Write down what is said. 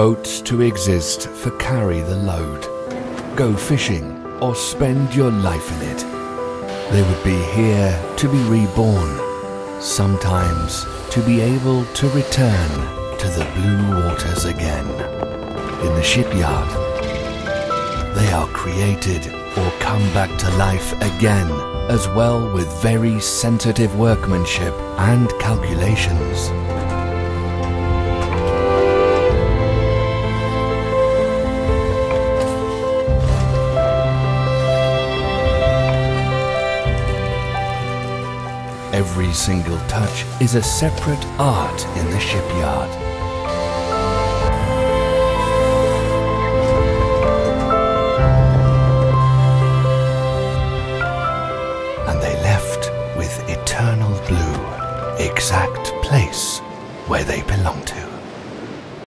boats to exist for carry the load, go fishing or spend your life in it. They would be here to be reborn, sometimes to be able to return to the blue waters again. In the shipyard, they are created or come back to life again, as well with very sensitive workmanship and calculations. Every single touch is a separate art in the shipyard. And they left with eternal blue, exact place where they belong to.